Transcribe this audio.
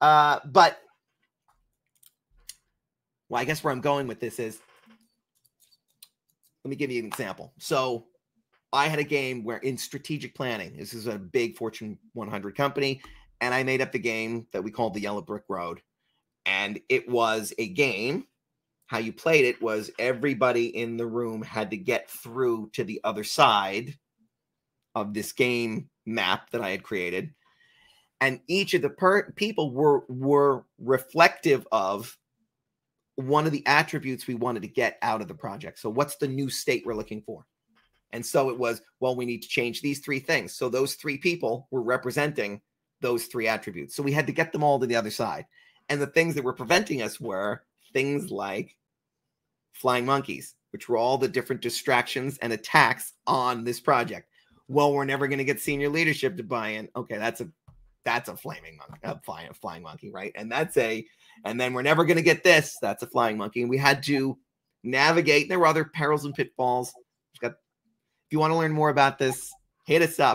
Uh, but well, I guess where I'm going with this is let me give you an example. So I had a game where in strategic planning, this is a big Fortune 100 company, and I made up the game that we called the Yellow Brick Road. And it was a game. How you played it was everybody in the room had to get through to the other side of this game map that I had created. And each of the per- people were were reflective of one of the attributes we wanted to get out of the project. So, what's the new state we're looking for? And so it was, well, we need to change these three things. So, those three people were representing those three attributes. So, we had to get them all to the other side. And the things that were preventing us were things like flying monkeys, which were all the different distractions and attacks on this project. Well, we're never going to get senior leadership to buy in. Okay, that's a that's a flaming monkey, a flying, a flying monkey, right? And that's a, and then we're never going to get this. That's a flying monkey. And we had to navigate. There were other perils and pitfalls. Got, if you want to learn more about this, hit us up.